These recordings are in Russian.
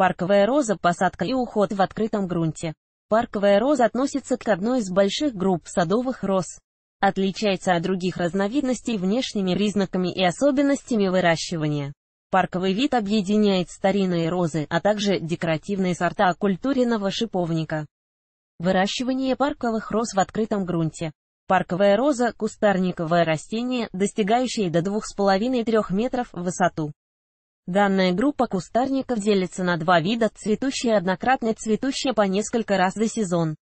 Парковая роза, посадка и уход в открытом грунте. Парковая роза относится к одной из больших групп садовых роз. Отличается от других разновидностей внешними признаками и особенностями выращивания. Парковый вид объединяет старинные розы, а также декоративные сорта культуренного шиповника. Выращивание парковых роз в открытом грунте. Парковая роза – кустарниковое растение, достигающее до 2,5-3 метров в высоту. Данная группа кустарников делится на два вида, цветущие и однократно цветущие по несколько раз за сезон.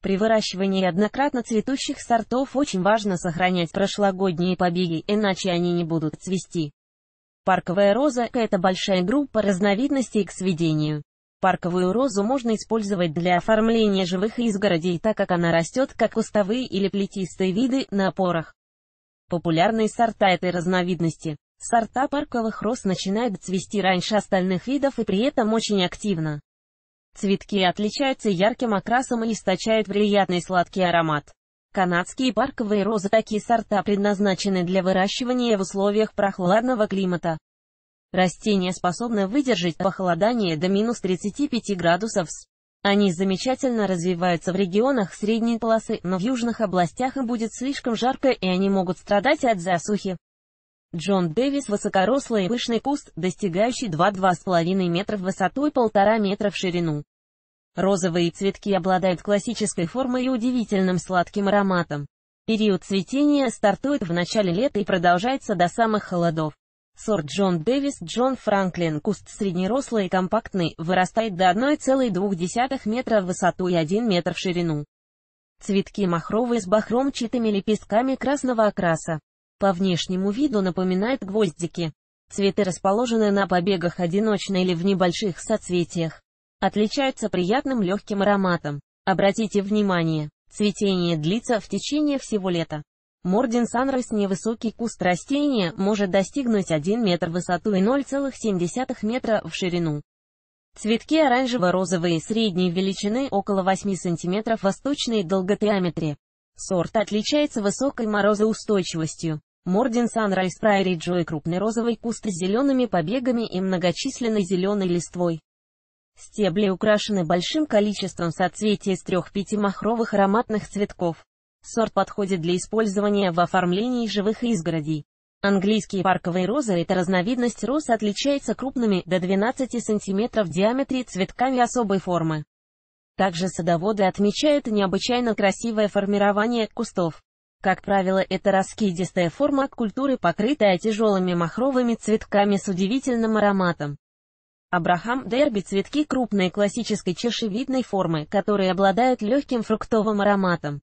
При выращивании однократно цветущих сортов очень важно сохранять прошлогодние побеги, иначе они не будут цвести. Парковая роза – это большая группа разновидностей к сведению. Парковую розу можно использовать для оформления живых изгородей, так как она растет как кустовые или плетистые виды на опорах. Популярные сорта этой разновидности. Сорта парковых роз начинают цвести раньше остальных видов и при этом очень активно. Цветки отличаются ярким окрасом и источают приятный сладкий аромат. Канадские парковые розы такие сорта предназначены для выращивания в условиях прохладного климата. Растения способны выдержать похолодание до минус 35 градусов. Они замечательно развиваются в регионах средней полосы, но в южных областях им будет слишком жарко и они могут страдать от засухи. Джон Дэвис – высокорослый и пышный куст, достигающий 2-2,5 метра в высоту и 1,5 метра в ширину. Розовые цветки обладают классической формой и удивительным сладким ароматом. Период цветения стартует в начале лета и продолжается до самых холодов. Сорт Джон Дэвис Джон Франклин куст среднерослый и компактный, вырастает до 1,2 метра в высоту и 1 метр в ширину. Цветки махровые с бахромчатыми лепестками красного окраса. По внешнему виду напоминает гвоздики. Цветы расположены на побегах одиночно или в небольших соцветиях. Отличаются приятным легким ароматом. Обратите внимание, цветение длится в течение всего лета. Мордин Санрайс невысокий куст растения, может достигнуть 1 метр в высоту и 0,7 метра в ширину. Цветки оранжево-розовые средней величины около 8 см восточной долгодиаметре. Сорт отличается высокой морозоустойчивостью. Мордин Санрайз Прайри Джой крупный розовый куст с зелеными побегами и многочисленной зеленой листвой. Стебли украшены большим количеством соцветий из трех-пяти махровых ароматных цветков. Сорт подходит для использования в оформлении живых изгородей. Английские парковые розы – это разновидность роз отличается крупными, до 12 см в диаметре цветками особой формы. Также садоводы отмечают необычайно красивое формирование кустов. Как правило, это раскидистая форма культуры, покрытая тяжелыми махровыми цветками с удивительным ароматом. Абрахам Дерби цветки крупной классической чешевидной формы, которые обладают легким фруктовым ароматом.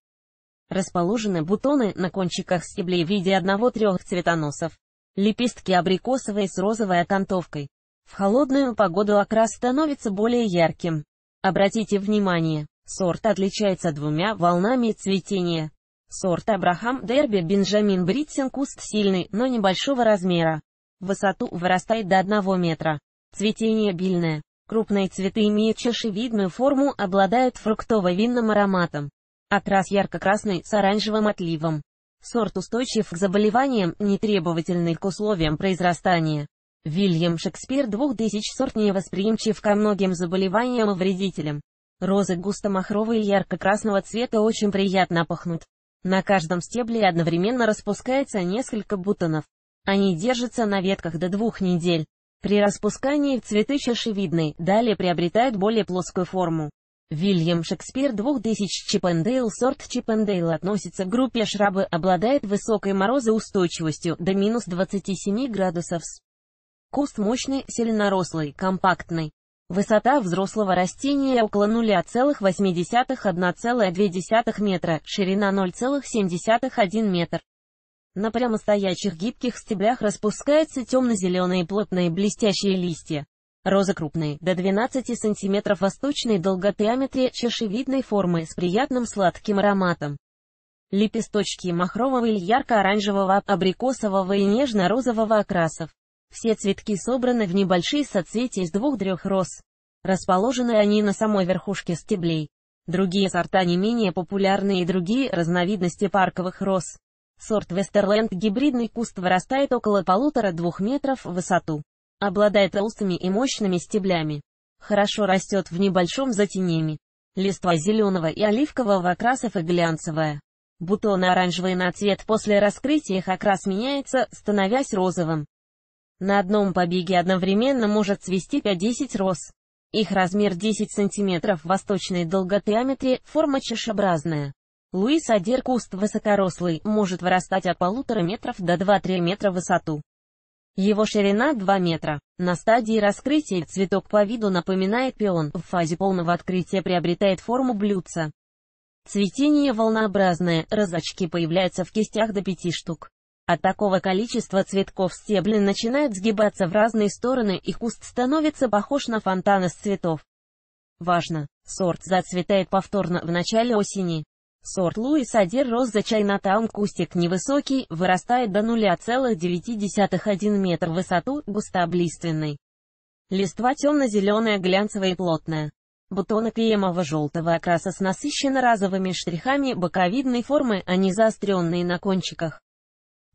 Расположены бутоны на кончиках стеблей в виде одного-трех цветоносов. Лепестки абрикосовые с розовой окантовкой. В холодную погоду окрас становится более ярким. Обратите внимание, сорт отличается двумя волнами цветения. Сорт Абрахам Дерби Бенджамин Бритсен куст сильный, но небольшого размера. Высоту вырастает до 1 метра. Цветение бильное. Крупные цветы имеют чашевидную форму, обладают фруктово-винным ароматом. Окрас ярко-красный с оранжевым отливом. Сорт устойчив к заболеваниям, нетребовательный к условиям произрастания. Вильям Шекспир 2000 сорт невосприимчив ко многим заболеваниям и вредителям. Розы густо-махровые ярко-красного цвета очень приятно пахнут. На каждом стебле одновременно распускается несколько бутонов. Они держатся на ветках до двух недель. При распускании цветы чашевидные, далее приобретают более плоскую форму. Вильям Шекспир 2000 Чиппендейл Сорт Чиппендейл относится к группе шрабы, обладает высокой морозоустойчивостью до минус 27 градусов. Куст мощный, сильнорослый, компактный. Высота взрослого растения около 0,8-1,2 метра, ширина 0,7-1 метр. На прямостоящих гибких стеблях распускаются темно-зеленые плотные блестящие листья. Розы крупные, до 12 см восточной долгодиаметре чашевидной формы с приятным сладким ароматом. Лепесточки махрового или ярко-оранжевого, абрикосового и нежно-розового окрасов. Все цветки собраны в небольшие соцветия из двух-трех роз. Расположены они на самой верхушке стеблей. Другие сорта не менее популярны и другие разновидности парковых роз. Сорт Вестерленд гибридный куст вырастает около полутора-двух метров в высоту. Обладает толстыми и мощными стеблями. Хорошо растет в небольшом затенении. Листва зеленого и оливкового окрасов и глянцевая. Бутоны оранжевые на цвет после раскрытия их окрас меняется, становясь розовым. На одном побеге одновременно может цвести 5-10 роз. Их размер 10 см восточной долготиаметре, форма чашеобразная. Луис Адер куст высокорослый, может вырастать от полутора метров до 2-3 метра в высоту. Его ширина 2 метра. На стадии раскрытия цветок по виду напоминает пион, в фазе полного открытия приобретает форму блюдца. Цветение волнообразное, розочки появляются в кистях до 5 штук. От такого количества цветков стебли начинают сгибаться в разные стороны и куст становится похож на фонтан из цветов. Важно! Сорт зацветает повторно в начале осени. Сорт Луис Адир Роза Чайнатаун кустик невысокий, вырастает до 0,9 метр в высоту, густооблиственный. Листва темно-зеленая, глянцевая и плотная. Бутоны кремово-желтого окраса с насыщенно-розовыми штрихами боковидной формы, они заостренные на кончиках.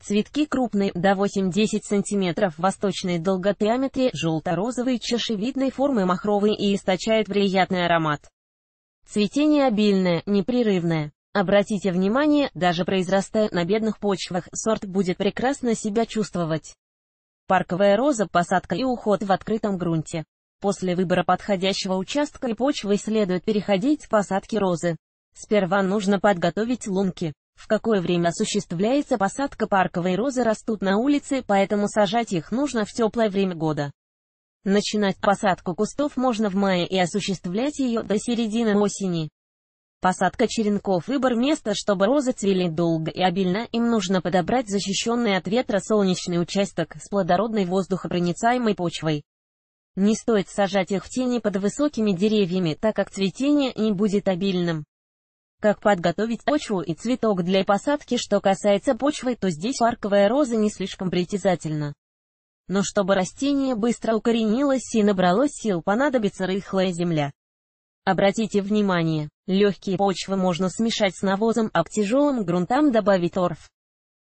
Цветки крупные, до 8-10 см, восточной долготиаметре, желто-розовые, чашевидной формы махровые и источают приятный аромат. Цветение обильное, непрерывное. Обратите внимание, даже произрастая на бедных почвах, сорт будет прекрасно себя чувствовать. Парковая роза, посадка и уход в открытом грунте. После выбора подходящего участка и почвы следует переходить к посадке розы. Сперва нужно подготовить лунки. В какое время осуществляется посадка парковой розы растут на улице, поэтому сажать их нужно в теплое время года. Начинать посадку кустов можно в мае и осуществлять ее до середины осени. Посадка черенков. Выбор места, чтобы розы цвели долго и обильно, им нужно подобрать защищенный от ветра солнечный участок с плодородной воздухопроницаемой почвой. Не стоит сажать их в тени под высокими деревьями, так как цветение не будет обильным. Как подготовить почву и цветок для посадки? Что касается почвы, то здесь парковая роза не слишком притязательна. Но чтобы растение быстро укоренилось и набралось сил, понадобится рыхлая земля. Обратите внимание, легкие почвы можно смешать с навозом, а к тяжелым грунтам добавить торф.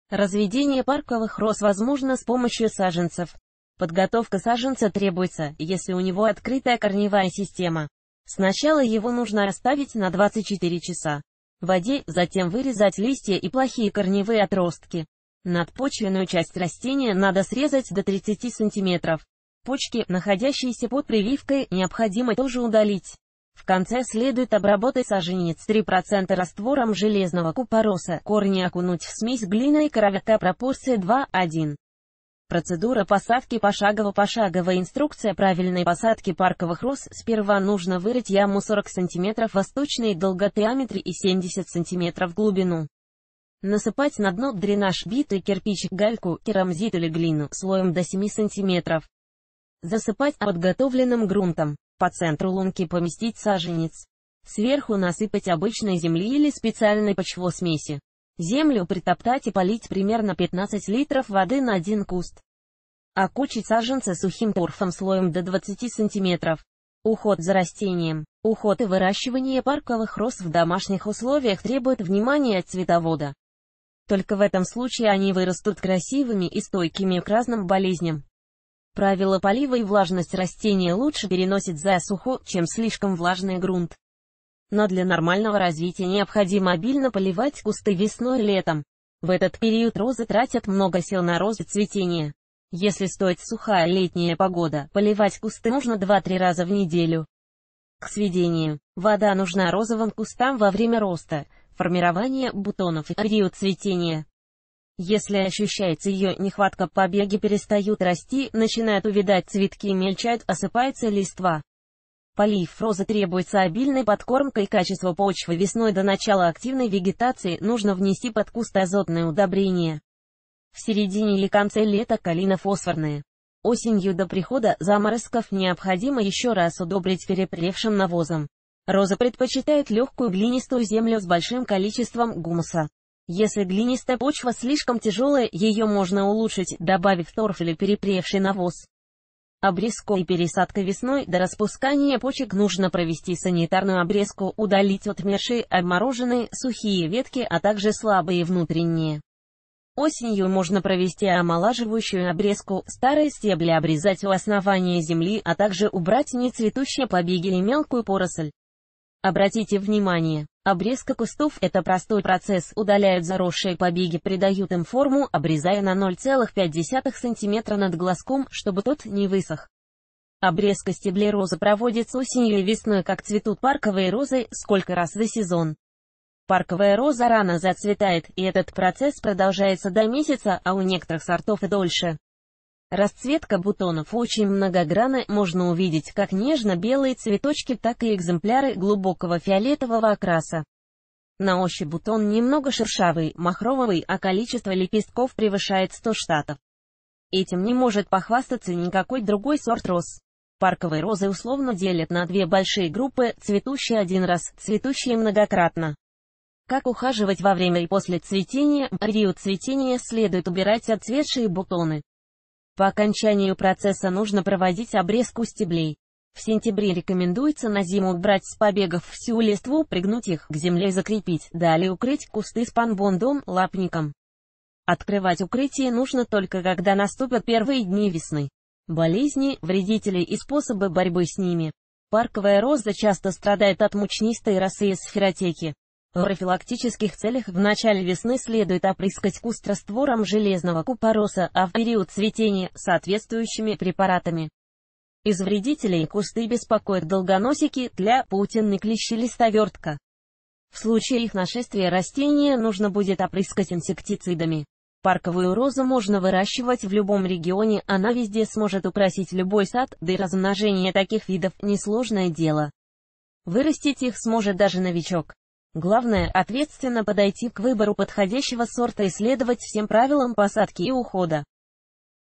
Разведение парковых роз возможно с помощью саженцев. Подготовка саженца требуется, если у него открытая корневая система. Сначала его нужно оставить на 24 часа в воде, затем вырезать листья и плохие корневые отростки. Надпочвенную часть растения надо срезать до 30 см. Почки, находящиеся под прививкой, необходимо тоже удалить. В конце следует обработать саженец 3% раствором железного купороса, корни окунуть в смесь глина и коровяка пропорция 2:1. Процедура посадки пошагово-пошаговая инструкция правильной посадки парковых роз. Сперва нужно вырыть яму 40 см восточной долготиаметре и 70 см в глубину. Насыпать на дно дренаж битый кирпич, гальку, керамзит или глину слоем до 7 см. Засыпать подготовленным грунтом. По центру лунки поместить саженец. Сверху насыпать обычной земли или специальной почвосмеси. Землю притоптать и полить примерно 15 литров воды на один куст. Окучить саженцы сухим торфом слоем до 20 сантиметров. Уход за растением. Уход и выращивание парковых роз в домашних условиях требует внимания от цветовода. Только в этом случае они вырастут красивыми и стойкими к разным болезням. Правило полива и влажность растения лучше переносит засуху, чем слишком влажный грунт. Но для нормального развития необходимо обильно поливать кусты весной и летом. В этот период розы тратят много сил на розоцветение. Если стоит сухая летняя погода, поливать кусты нужно 2-3 раза в неделю. К сведению, вода нужна розовым кустам во время роста, формирования бутонов и период цветения. Если ощущается ее нехватка, побеги перестают расти, начинают увядать цветки и мельчают, осыпается листва. Полив розы требуется обильной подкормкой качество почвы весной до начала активной вегетации нужно внести под куст азотное удобрение. В середине или конце лета калино-фосфорные. Осенью до прихода заморозков необходимо еще раз удобрить перепревшим навозом. Розы предпочитают легкую глинистую землю с большим количеством гумуса. Если глинистая почва слишком тяжелая, ее можно улучшить, добавив торф или перепревший навоз. Обрезку и пересадка весной до распускания почек нужно провести санитарную обрезку, удалить отмершие, обмороженные, сухие ветки, а также слабые внутренние. Осенью можно провести омолаживающую обрезку, старые стебли обрезать у основания земли, а также убрать нецветущие побеги и мелкую поросль. Обратите внимание, обрезка кустов – это простой процесс, удаляют заросшие побеги, придают им форму, обрезая на 0,5 см над глазком, чтобы тот не высох. Обрезка стеблей розы проводится осенью и весной, как цветут парковые розы, сколько раз за сезон. Парковая роза рано зацветает, и этот процесс продолжается до месяца, а у некоторых сортов и дольше. Расцветка бутонов очень многогранна, можно увидеть как нежно-белые цветочки, так и экземпляры глубокого фиолетового окраса. На ощупь бутон немного шершавый, махровый, а количество лепестков превышает 100 штатов. Этим не может похвастаться никакой другой сорт роз. Парковые розы условно делят на две большие группы, цветущие один раз, цветущие многократно. Как ухаживать во время и после цветения, в период цветения следует убирать отцветшие бутоны. По окончанию процесса нужно проводить обрезку стеблей. В сентябре рекомендуется на зиму убрать с побегов всю листву, пригнуть их к земле и закрепить, далее укрыть кусты спанбондом, лапником. Открывать укрытие нужно только когда наступят первые дни весны. Болезни, вредители и способы борьбы с ними. Парковая роза часто страдает от мучнистой росы из сферотеки. В профилактических целях в начале весны следует опрыскать куст раствором железного купороса, а в период цветения – соответствующими препаратами. Из вредителей кусты беспокоят долгоносики, тля, паутинный клещ и листовертка. В случае их нашествия растения нужно будет опрыскать инсектицидами. Парковую розу можно выращивать в любом регионе, она везде сможет украсить любой сад, да и размножение таких видов – несложное дело. Вырастить их сможет даже новичок. Главное, ответственно подойти к выбору подходящего сорта и следовать всем правилам посадки и ухода.